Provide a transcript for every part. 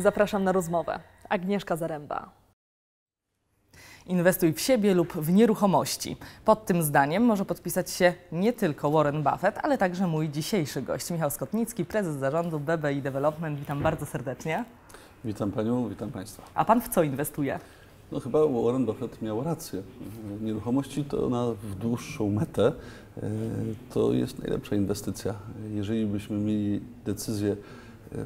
Zapraszam na rozmowę. Agnieszka Zaręba. Inwestuj w siebie lub w nieruchomości. Pod tym zdaniem może podpisać się nie tylko Warren Buffett, ale także mój dzisiejszy gość, Michał Skotnicki, prezes zarządu BBI Development. Witam bardzo serdecznie. Witam Panią, witam Państwa. A Pan w co inwestuje? No chyba Warren Buffett miał rację. Nieruchomości to na w dłuższą metę e, to jest najlepsza inwestycja. Jeżeli byśmy mieli decyzję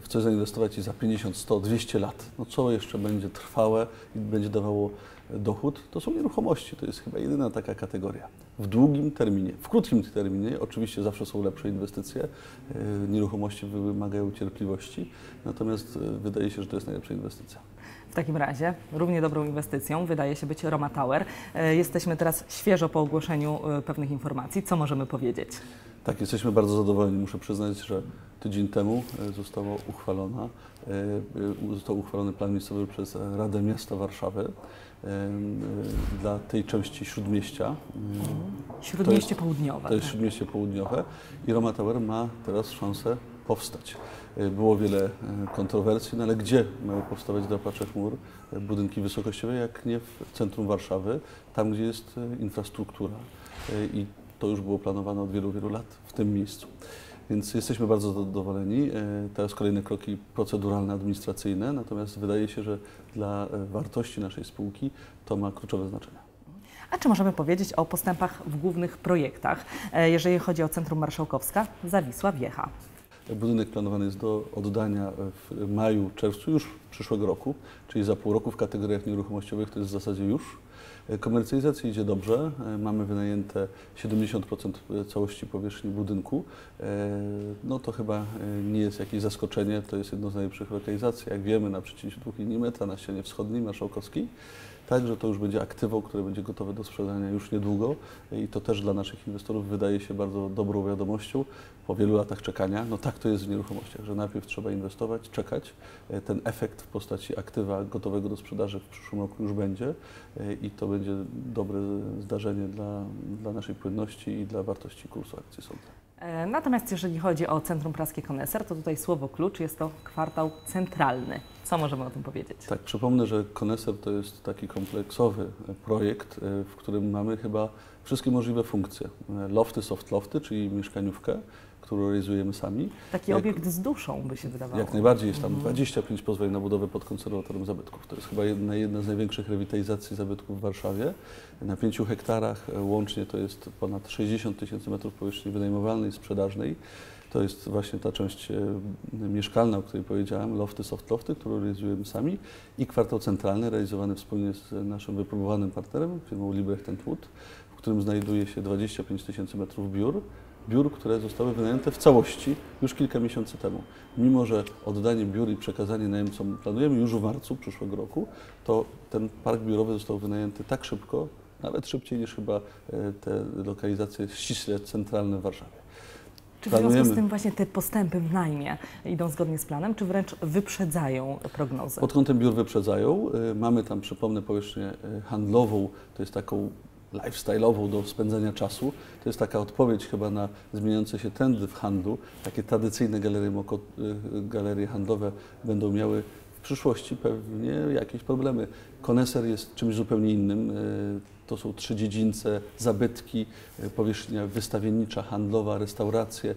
w coś zainwestować i za 50, 100, 200 lat, no co jeszcze będzie trwałe i będzie dawało dochód, to są nieruchomości. To jest chyba jedyna taka kategoria. W długim terminie, w krótkim terminie oczywiście zawsze są lepsze inwestycje. E, nieruchomości wymagają cierpliwości, natomiast wydaje się, że to jest najlepsza inwestycja. W takim razie równie dobrą inwestycją wydaje się być Roma Tower. E, jesteśmy teraz świeżo po ogłoszeniu e, pewnych informacji. Co możemy powiedzieć? Tak, jesteśmy bardzo zadowoleni. Muszę przyznać, że tydzień temu e, zostało uchwalona, został uchwalony plan miejscowy przez Radę Miasta Warszawy dla tej części Śródmieścia. Śródmieście to jest, Południowe. To jest Śródmieście Południowe i Roma Tower ma teraz szansę powstać. E, było wiele e, kontrowersji, no ale gdzie mają powstawać drapacze chmur, e, budynki wysokościowe, jak nie w centrum Warszawy, tam gdzie jest infrastruktura. I to już było planowane od wielu, wielu lat w tym miejscu. Więc jesteśmy bardzo zadowoleni. Teraz kolejne kroki proceduralne, administracyjne, natomiast wydaje się, że dla wartości naszej spółki to ma kluczowe znaczenie. A czy możemy powiedzieć o postępach w głównych projektach, jeżeli chodzi o Centrum Marszałkowska, Zawisła Wiecha? Budynek planowany jest do oddania w maju, czerwcu już przyszłego roku, czyli za pół roku w kategoriach nieruchomościowych to jest w zasadzie już. Komercjalizacja idzie dobrze. Mamy wynajęte 70% całości powierzchni budynku. No to chyba nie jest jakieś zaskoczenie. To jest jedno z najlepszych lokalizacji, jak wiemy, na przecięciu dwóch linii metra na ścianie wschodniej Marszałkowskiej. Także to już będzie aktywo, które będzie gotowe do sprzedania już niedługo i to też dla naszych inwestorów wydaje się bardzo dobrą wiadomością po wielu latach czekania. No tak to jest w nieruchomościach, że najpierw trzeba inwestować, czekać. Ten efekt w postaci aktywa gotowego do sprzedaży w przyszłym roku już będzie i to będzie dobre zdarzenie dla, dla naszej płynności i dla wartości kursu akcji sądzę. E, natomiast jeżeli chodzi o Centrum Praskie Koneser, to tutaj słowo klucz jest to kwartał centralny. Co możemy o tym powiedzieć? Tak, przypomnę, że Koneser to jest taki kompleksowy projekt, e, w którym mamy chyba wszystkie możliwe funkcje. E, lofty, soft lofty, czyli mieszkaniówkę, którą realizujemy sami. Taki jak, obiekt z duszą by się wydawało. Jak najbardziej. Jest tam 25 mhm. pozwoleń na budowę pod konserwatorem zabytków. To jest chyba jedna, jedna z największych rewitalizacji zabytków w Warszawie. Na 5 hektarach e, łącznie to jest ponad 60 tysięcy metrów powierzchni wynajmowalnej, sprzedażnej. To jest właśnie ta część e, mieszkalna, o której powiedziałem, lofty, soft lofty, którą realizujemy sami i kwartał centralny realizowany wspólnie z naszym wypróbowanym partnerem, firmą Librecht Wood, w którym znajduje się 25 tysięcy metrów biur, biur, które zostały wynajęte w całości już kilka miesięcy temu. Mimo, że oddanie biur i przekazanie najemcom planujemy już w marcu przyszłego roku, to ten park biurowy został wynajęty tak szybko, nawet szybciej niż chyba e, te lokalizacje ściśle centralne w Warszawie. Czy w związku z tym właśnie te postępy w najmie idą zgodnie z planem, czy wręcz wyprzedzają prognozy? Pod kątem biur wyprzedzają. E, mamy tam, przypomnę, powierzchnię e, handlową, to jest taką lifestyle'ową do spędzania czasu. To jest taka odpowiedź chyba na zmieniające się trendy w handlu. Takie tradycyjne galerie, y, galerie handlowe będą miały w przyszłości pewnie jakieś problemy. Koneser jest czymś zupełnie innym. Y, to są trzy dziedzińce, zabytki, y, powierzchnia wystawiennicza, handlowa, restauracje,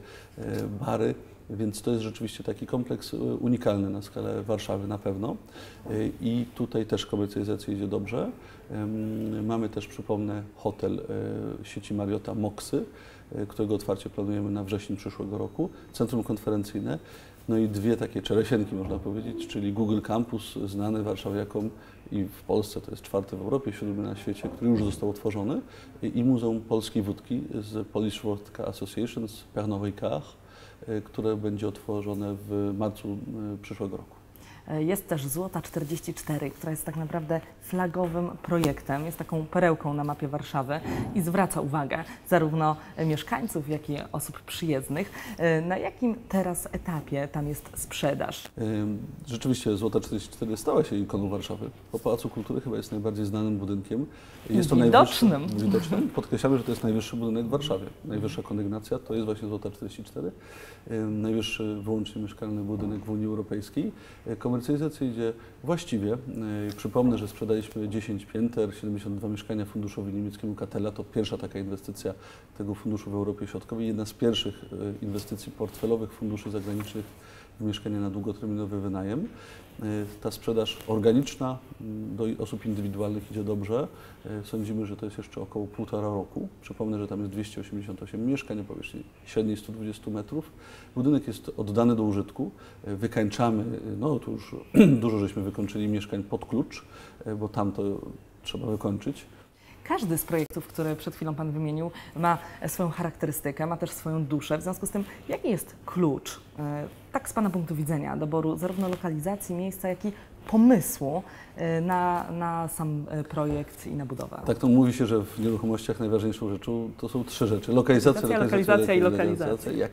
bary. Więc to jest rzeczywiście taki kompleks unikalny na skalę Warszawy na pewno. I tutaj też komercjalizacja idzie dobrze. Mamy też, przypomnę, hotel e, sieci Mariota Moksy, którego otwarcie planujemy na wrzesień przyszłego roku, centrum konferencyjne. No i dwie takie czeresienki, można powiedzieć, czyli Google Campus, znany warszawiakom i w Polsce, to jest czwarty w Europie, siódmy na świecie, który już został otworzony, i Muzeum Polskiej Wódki z Polish Vodka Association z e, które będzie otworzone w marcu przyszłego roku. E, jest też Złota 44, która jest tak naprawdę flagowym projektem, jest taką perełką na mapie Warszawy i zwraca uwagę zarówno mieszkańców, jak i osób przyjezdnych. E, na jakim teraz etapie tam jest sprzedaż? Rzeczywiście Złota 44 stała się ikoną Warszawy. Po Pałacu Kultury chyba jest najbardziej znanym budynkiem. Jest to widocznym. widocznym. Podkreślamy, że to jest najwyższy budynek w Warszawie. Najwyższa kondygnacja to jest właśnie Złota 44. Najwyższy wyłącznie mieszkalny budynek w Unii Europejskiej. E, Komercjalizacja idzie właściwie. Yy, Przypomnę, że sprzedaliśmy 10 pięter, 72 mieszkania funduszowi niemieckiemu Katela. To pierwsza taka inwestycja tego funduszu w Europie Środkowej. Jedna z pierwszych yy, inwestycji portfelowych funduszy zagranicznych w mieszkania na długoterminowy wynajem. Yy, Ta sprzedaż organiczna mm, do osób indywidualnych idzie dobrze. Yy, Sądzimy, że to jest jeszcze około półtora roku. Przypomnę, że tam jest 288 mieszkań o powierzchni średniej 120 metrów. Budynek jest oddany do użytku. Yy, Wykańczamy, no to już dużo żeśmy wykończyli mieszkań pod klucz, bo tam to trzeba wykończyć. Każdy z projektów, które przed chwilą Pan wymienił, ma swoją charakterystykę, ma też swoją duszę. W związku z tym, jaki jest klucz, e, tak z Pana punktu widzenia, doboru zarówno lokalizacji, miejsca, jak i pomysłu e, na, na sam e, projekt i na budowę? Tak to mówi się, że w nieruchomościach najważniejszą rzeczą to są trzy rzeczy. Lokalizacja, Lokalizacja, lokalizacja i lokalizacja.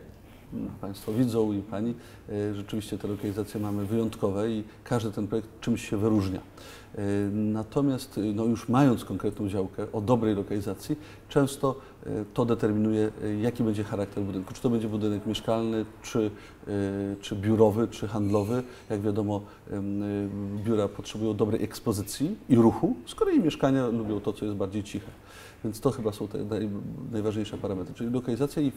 Państwo widzą i Pani, e, rzeczywiście te lokalizacje mamy wyjątkowe i każdy ten projekt czymś się wyróżnia. E, Natomiast e, no już mając konkretną działkę o dobrej lokalizacji, często to determinuje, jaki będzie charakter budynku. Czy to będzie budynek mieszkalny, czy, czy biurowy, czy handlowy. Jak wiadomo, biura potrzebują dobrej ekspozycji i ruchu, z kolei mieszkania lubią to, co jest bardziej ciche. Więc to chyba są te naj, najważniejsze parametry. Czyli lokalizacja i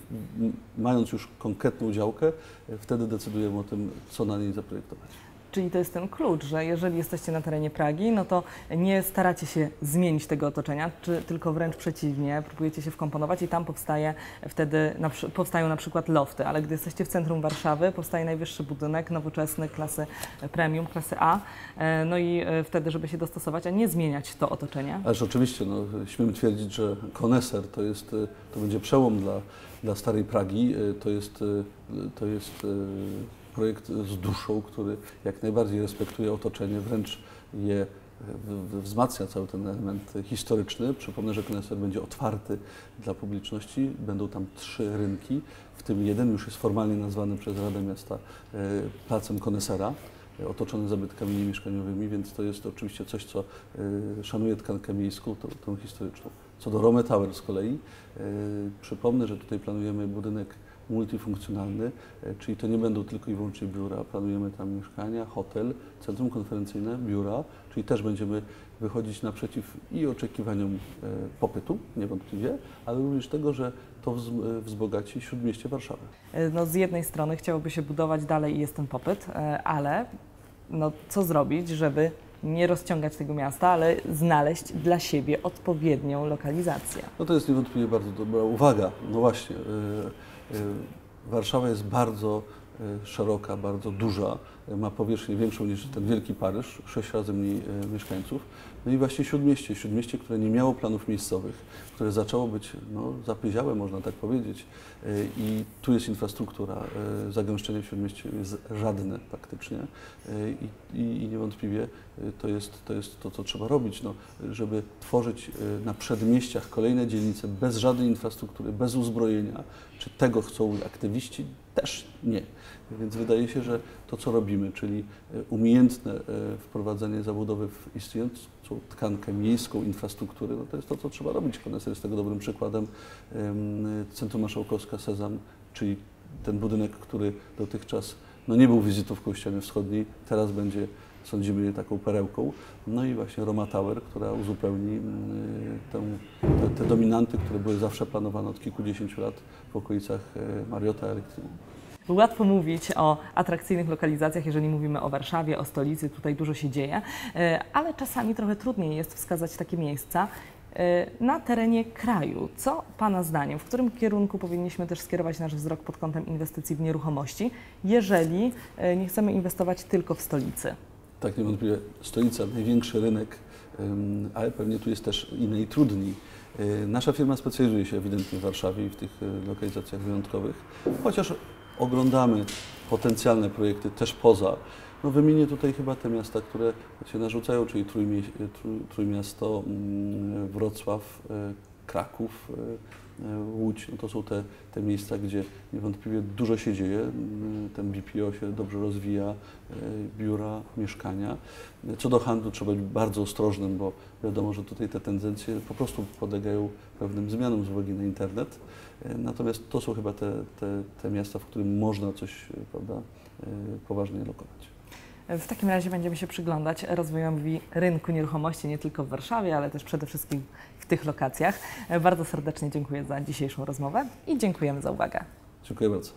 mając już konkretną działkę, e, wtedy decydujemy o tym, co na niej zaprojektować. Czyli to jest ten klucz, że jeżeli jesteście na terenie Pragi, no to nie staracie się zmienić tego otoczenia, czy tylko wręcz przeciwnie, próbujecie się wkomponować i tam powstaje wtedy, na, powstają na przykład lofty, ale gdy jesteście w centrum Warszawy, powstaje najwyższy budynek, nowoczesny, klasy premium, klasy A, e, no i e, wtedy, żeby się dostosować, a nie zmieniać to otoczenie. Ależ oczywiście, no, śmiem twierdzić, że koneser to, jest, e, to będzie przełom dla, dla Starej Pragi. To jest, to jest projekt z duszą, który jak najbardziej respektuje otoczenie, wręcz je wzmacnia cały ten element historyczny. Przypomnę, że koneser będzie otwarty dla publiczności. Będą tam trzy rynki, w tym jeden już jest formalnie nazwany przez Radę Miasta e, Placem Konesera e, otoczony zabytkami niemieszkaniowymi, więc to jest oczywiście coś, co e, szanuje tkankę miejską, tą, historyczną. Co do Rome Tower z kolei, przypomnę, że tutaj planujemy budynek multifunkcjonalny, e, czyli to nie będą tylko i wyłącznie biura, planujemy tam mieszkania, hotel, centrum konferencyjne, biura, czyli też będziemy wychodzić naprzeciw i oczekiwaniom e, popytu, niewątpliwie, ale również tego, że to e, wzbogaci śródmieście Warszawy. No, z jednej strony chciałoby się budować dalej i jest ten popyt, ale no, co zrobić, żeby nie rozciągać tego miasta, ale znaleźć dla siebie odpowiednią lokalizację. No to jest niewątpliwie bardzo dobra uwaga. No właśnie, y, y, Warszawa jest bardzo y, szeroka, bardzo duża, ma powierzchnię większą niż ten wielki Paryż, sześć razy mniej y, mieszkańców. No i właśnie Śródmieście, Śródmieście, które nie miało planów miejscowych, które zaczęło być no, zapyziałe, można tak powiedzieć. Y, I tu jest infrastruktura, y, zagęszczenie w Śródmieście jest żadne praktycznie i, i, i niewątpliwie to jest, to jest to, co trzeba robić, no, żeby tworzyć na przedmieściach kolejne dzielnice bez żadnej infrastruktury, bez uzbrojenia. Czy tego chcą aktywiści? Też nie. Więc wydaje się, że to, co robimy, czyli y, umiejętne y, wprowadzenie zabudowy w istniejącą tkankę miejską, infrastruktury, no to jest to, co trzeba robić. Koneser jest tego dobrym przykładem. Centrum Marszałkowska Sezam, czyli ten budynek, który dotychczas no nie był wizytówką ściany wschodniej, teraz będzie, sądzimy, taką perełką. No i właśnie Roma Tower, która uzupełni mm, tę, te, te dominanty, które były zawsze planowane od kilkudziesięciu lat w okolicach e, Mariota Elektryni. Łatwo mówić o atrakcyjnych lokalizacjach, jeżeli mówimy o Warszawie, o stolicy, tutaj dużo się dzieje, e, ale czasami trochę trudniej jest wskazać takie miejsca e, na terenie kraju. Co Pana zdaniem, w którym kierunku powinniśmy też skierować nasz wzrok pod kątem inwestycji w nieruchomości, jeżeli e, nie chcemy inwestować tylko w stolicy? Tak, niewątpliwie stolica, największy rynek, ale pewnie tu jest też i najtrudniej. Nasza firma specjalizuje się ewidentnie w Warszawie i w tych lokalizacjach wyjątkowych, chociaż oglądamy potencjalne projekty też poza. No wymienię tutaj chyba te miasta, które się narzucają, czyli Trójmiasto, mm, Wrocław, y, Kraków, y, Łódź. No to są te, te miejsca, gdzie niewątpliwie dużo się dzieje. Y, Ten BPO się dobrze rozwija, y, biura, mieszkania. Co do handlu trzeba być bardzo ostrożnym, bo wiadomo, że tutaj te tendencje po prostu podlegają pewnym zmianom z uwagi na internet. Natomiast to są chyba te, te, te miasta, w którym można coś prawda, poważnie lokować. W takim razie będziemy się przyglądać rozwojowi rynku nieruchomości nie tylko w Warszawie, ale też przede wszystkim w tych lokacjach. Bardzo serdecznie dziękuję za dzisiejszą rozmowę i dziękujemy za uwagę. Dziękuję bardzo.